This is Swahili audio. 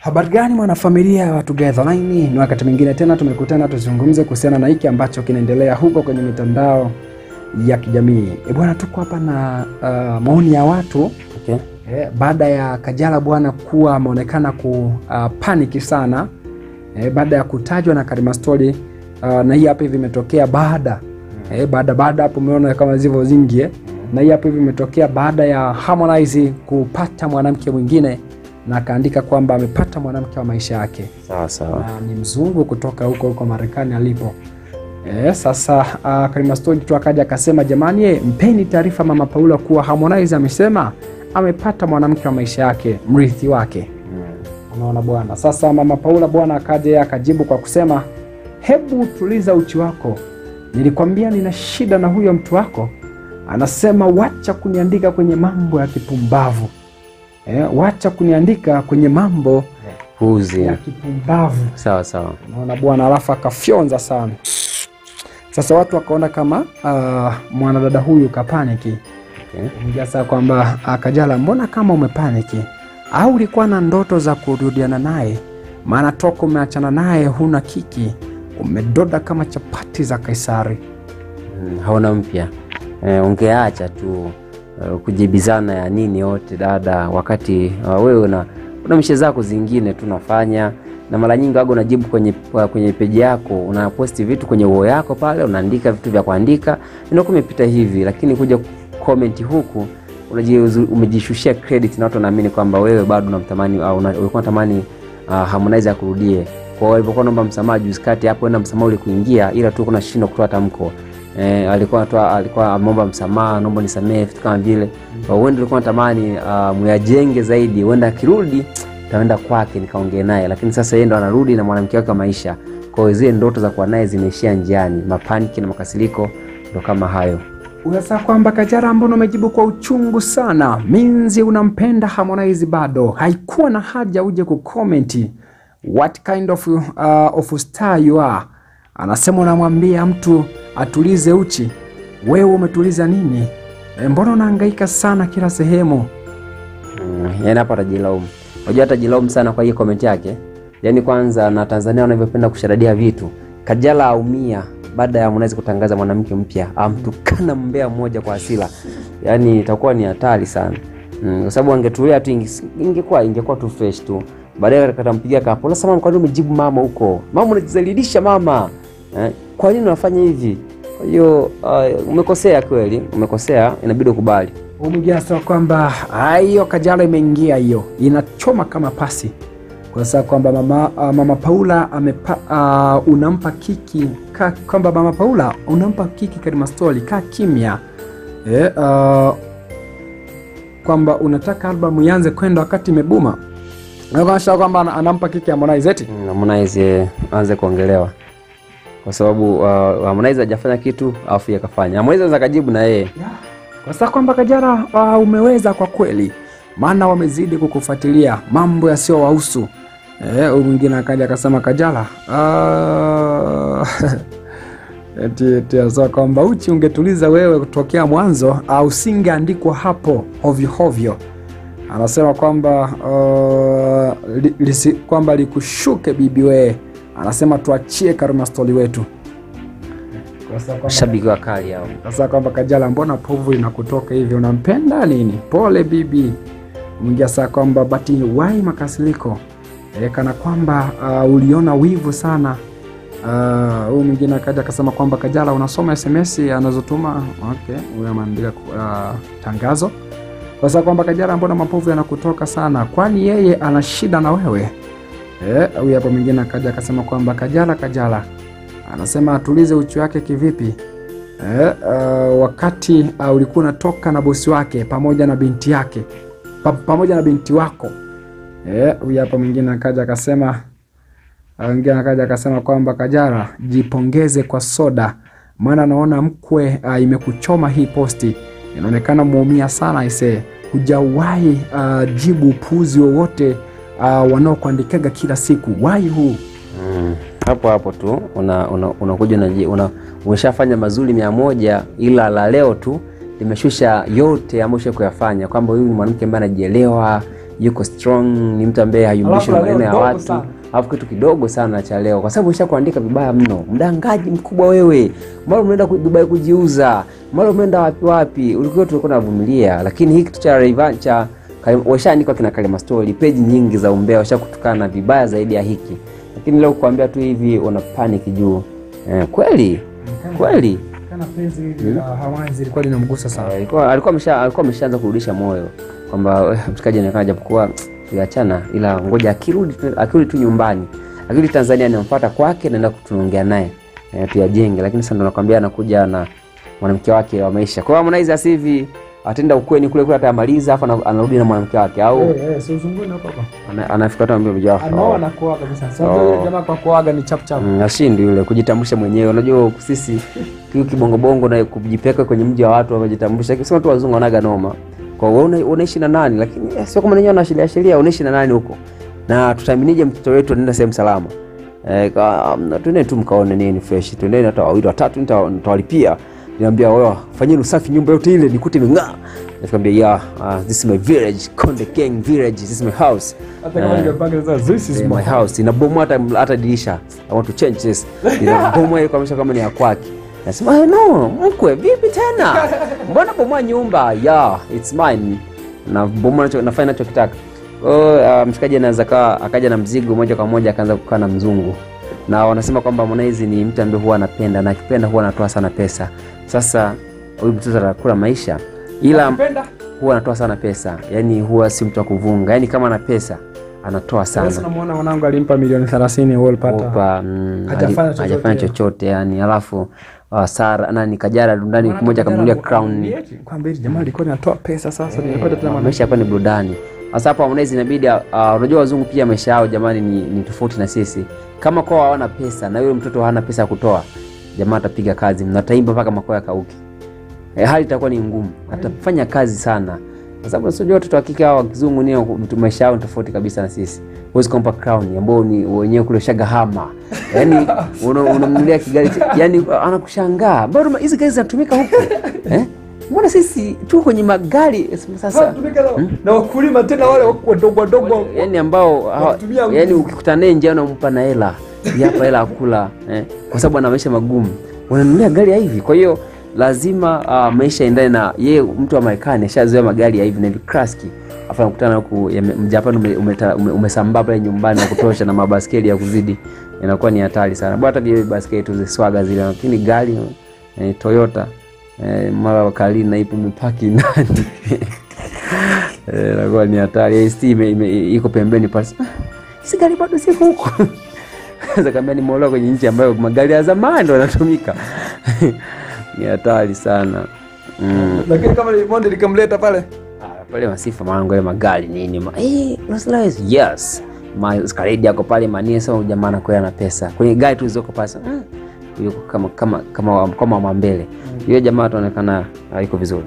Habari gani mwanafamilia wa Together Online, ni wakati mwingine tena tumekutana tuzungumze kuhusiana na hiki ambacho kinaendelea huko kwenye mitandao ya kijamii. E bwana, tuko hapa na uh, maoni ya watu. Okay. eh, baada ya Kajala bwana kuwa ameonekana ku uh, paniki sana eh, baada ya kutajwa na Karima Story uh, na hii hapa hivi imetokea baada eh, baada baada hapo umeona kama zivyo zingi eh, na hii hapa hivi imetokea baada ya Harmonize kupata mwanamke mwingine na akaandika kwamba amepata mwanamke wa maisha yake Sawa sawa. na ni mzungu kutoka huko huko Marekani alipo. E, sasa uh, Karima Story tu akaja akasema jamani, ye, mpeni taarifa Mama Paula kuwa Harmonize amesema amepata mwanamke wa maisha yake, mrithi wake. Unaona bwana. Sasa Mama Paula bwana akaja akajibu kwa kusema hebu tuliza uchi wako, nilikwambia nina shida na huyo mtu wako. Anasema wacha kuniandika kwenye mambo ya kipumbavu e, wacha kuniandika kwenye mambo Puzi. ya kipumbavu Sawa sawa. naona bwana, alafu akafyonza sana. Sasa watu wakaona kama uh, mwanadada huyu kapaniki Okay. Sasa kwamba akajala, mbona kama umepaniki au ulikuwa na ndoto za kurudiana naye? Maana toka umeachana naye huna kiki, umedoda kama chapati za Kaisari. Hmm, hauna mpya. Eh, ungeacha tu eh, kujibizana ya nini yote dada, wakati uh, wewe una, una mishe zako zingine tu unafanya, na mara nyingi waga unajibu kwenye, kwenye peji yako unaposti vitu kwenye uo yako pale, unaandika vitu vya kuandika, inakuwa imepita hivi, lakini kuja comment huku umejishushia credit na watu wanaamini kwamba wewe bado unamtamani au ulikuwa unatamani uh, Harmonize akurudie. Kwa hiyo alipokuwa naomba msamaha juzi kati hapo, enda msamaha ule kuingia, ila tu kuna shindo kutoa tamko eh, alikuwa toa, alikuwa ameomba msamaha, naomba nisamehe, vitu kama vile mm. Wewe ulikuwa unatamani uh, muyajenge zaidi, huenda akirudi taenda kwake nikaongee naye, lakini sasa yeye ndo anarudi na mwanamke wake wa maisha. Kwa hiyo zile ndoto za kuwa naye zimeishia njiani, mapaniki na makasiriko ndo kama hayo. Unasema kwamba Kajala, mbona umejibu kwa uchungu sana? Minzi unampenda Harmonize bado, haikuwa na haja uje kukomenti. What kind of, uh, of star you are? Anasema unamwambia mtu atulize uchi, wewe umetuliza nini? E, mbona unahangaika sana kila sehemu? Mm, yani hapa atajilaumu. Unajua atajilaumu sana kwa hiyo comment yake. Yaani kwanza na Tanzania wanavyopenda kusharadia vitu. Kajala aumia baada ya Harmonize kutangaza mwanamke mpya, amtukana mbea mmoja kwa hasira. Yaani itakuwa ni hatari sana. Mm, kwa sababu angetulia tu ingekuwa ingekuwa tu fresh tu. Baadaye akampigia kapo. Sasa mama, kwa nini umejibu mama huko? Mama unajizalidisha mama. Eh, kwa nini unafanya hivi? Kwa hiyo uh, umekosea kweli, umekosea, inabidi ukubali. Anasema kwamba "Ah, hiyo Kajala imeingia hiyo, inachoma kama pasi, kwa sababu kwamba mama, uh, mama Paula amepa, uh, unampa kiki ka, kwamba mama Paula unampa kiki Karima Story, kaa kimya. Eh, uh, kwamba unataka albamu ianze kwenda wakati imebuma, nakuonyesha kwamba anampa kiki Harmonize eti? Mm, Harmonize aanze kuongelewa kwa sababu uh, Harmonize hajafanya kitu afu yakafanya. Harmonize anaweza kajibu na yeye kwa sababu kwamba Kajala uh, umeweza kwa kweli, maana wamezidi kukufuatilia mambo yasiyowahusu. Eh, mwingine akaja akasema Kajala uh, eti eti asa kwamba uchi ungetuliza wewe kutokea mwanzo au usingeandikwa hapo hovyo hovyo. Anasema kwamba uh, li, lisi, kwamba likushuke bibi wee. Anasema tuachie Karuma Stoli wetu. Shabiki wa kali hao. sasa kwamba Kajala, mbona povu inakutoka hivi, unampenda nini? Pole bibi. Mwingia saa kwamba bati wai makasiliko e, kana kwamba uh, uliona wivu sana. huyu uh, mwingine akaja akasema kwamba Kajala, unasoma SMS anazotuma. Okay, huyo ameandika uh, tangazo sasa kwamba Kajala, mbona mapovu yanakutoka sana, kwani yeye ana shida na wewe? Eh, e, hapo mwingine akaja akasema kwamba Kajala, Kajala. Anasema atulize uchi wake kivipi? Eh, uh, wakati uh, ulikuwa unatoka na bosi wake pamoja na binti yake. Pa, pamoja na binti wako. Eh, e, hapa mwingine akaja akasema uh, mwingine akaja akasema kwamba Kajala, jipongeze kwa soda, maana naona mkwe uh, imekuchoma hii posti, inaonekana muumia sana ise, hujawahi uh, jibu upuuzi wowote uh, wanaokuandikaga kila siku. Wai huu Mm, hapo hapo tu unakuja una, una una, umeshafanya mazuri mia moja ila la leo tu limeshusha yote ambayo kuyafanya, kwamba huyu ni mwanamke ambaye anajielewa yuko strong, ni mtu ambaye hayumbishwi na maneno ya watu, alafu kitu kidogo sana cha leo, kwa sababu usha kuandika vibaya mno. Mdangaji mkubwa wewe, mara umeenda Dubai kujiuza, mara umeenda wapi wapi, ulikuwa tulikuwa navumilia, lakini hii kitu cha cha washaandikwa kina Kalema Story, peji nyingi za umbea, washakutukana vibaya zaidi ya hiki, lakini leo kuambia tu hivi una panic juu. Eh, kweli? Kweli? Harmonize lilikuwa linamgusa sana. alikuwa alikuwa amesha alikuwa ameshaanza kurudisha moyo kwamba eh, mshikaji anaonekana japokuwa tuliachana, ila ngoja akirudi tu- akirudi tu nyumbani, akirudi Tanzania namfuata kwake, naenda tunaongea naye. Eh, tuyajenge. Lakini sasa ndo nakwambia anakuja na mwanamke wake wa maisha. Kwa hiyo Harmonize sasa hivi atenda ukweni kule kule, atamaliza afa ana- anarudi na mwanamke wake au Eh, eh, si uzunguni hapo hapo. anafika tu ambia mjao Anaoa na kuoa kabisa. Sasa Oh. yule jamaa kwa kuoaga ni chap chap. nashindi ashindi yule kujitambulisha mwenyewe. Unajua sisi kiu kibongo bongo na kujipeka kwenye mji wa watu wamejitambulisha, kisema tu wazungu wanaga noma. Kwa hiyo una, unaishi na nani? Lakini eh, sio kama nenyewe unashiria sheria, unaishi na nani huko, na tutaaminije mtoto wetu anaenda sehemu salama? Eh, um, twendeni tu mkaone nini fresh, twendeni hata wawili watatu, nita- nitawalipia. Niambia wewe fanyeni usafi nyumba yote ile nikute imeng'aa. Nikamwambia yeah, uh, this is my village, Konde Gang village, this is my house. Hata kama Eh. ningepanga sasa this is Eh, my house house. Inabomoa hata hata dirisha. I want to change this. Inabomoa ile hiyo kama ni ya kwake. Nasema "Eh, no mkwe vipi tena? Mbona bomoa nyumba? Yeah it's mine. Na bomoa nacho nafanya nachokitaka. Oh, uh, mshikaji anaweza akaja na mzigo moja kwa moja akaanza kukaa na mzungu na wanasema kwamba Harmonize ni mtu ambaye huwa anapenda na akipenda huwa anatoa sana pesa sasa huyu mtoto atakula maisha ila anapenda huwa anatoa sana pesa yani huwa si mtu wa kuvunga yani kama ana pesa anatoa sana Sasa namuona mwanangu alimpa milioni 30 wallpaper. Opa, mm, Hajafanya chochote yani, alafu uh, Sara nani Kajara ndani mmoja akamnulia crown. Kwamba jamaa alikuwa anatoa pesa sasa nimepata tena. Maisha hapa ni burudani. Sasa hapa Harmonize inabidi uh, unajua wazungu pia maisha yao jamani ni, ni tofauti na sisi. Kama kwao hawana pesa na yule mtoto hana pesa ya kutoa, jamaa atapiga kazi na ataimba mpaka makoa yakauke. E, hali itakuwa ni ngumu, atafanya kazi sana kwa sababu unajua watoto wa kike hao wa kizungu ni maisha yao ni tofauti kabisa na sisi. Huwezi kumpa crown ambao ni wenyewe kule shagahama, yani unamnulia kigali, yaani yani anakushangaa bado hizi gari zinatumika huko eh? Mbona sisi tu kwenye magari sasa hmm? na- wakulima tena wale wadogo wadogo. yani ambao yani ukikutana naye njia unampa na hela yapa hapa hela akula eh, kwa sababu ana maisha magumu, wananunulia gari ya hivi. Kwa hiyo lazima uh, maisha endane na yeye. Mtu wa Marekani ashazoea magari ya hivi na hivi kraski, afa anakutana huku ya- umesambaa ume- ume, ume- pale nyumbani ya kutosha na mabaskeli ya kuzidi, inakuwa ni hatari sana. Bwana hata baskeli tu ziswaga zile, lakini gari eh, Toyota eh, mara kalina ipo mpaki ndani Eh, inakuwa ni hatari. Ime- ime- iko pembeni pale. Ah, hizi gari bado ziko huko. Sasa kaambia nimeolewa kwenye nchi ambayo magari ya zamani ndo yanatumika. Ni hatari sana. Mm. Lakini kama Diamond likamleta pale. Ah, Pale masifa mwanangu ile magari nini? Ma, eh, Rolls yes. Ma skaredi yako pale manie sasa jamaa anakwenda na pesa. Kwenye gari tu zilizoko pale. Mm. Yuko kama kama kama kama mambele. Yule jamaa ataonekana hayuko vizuri.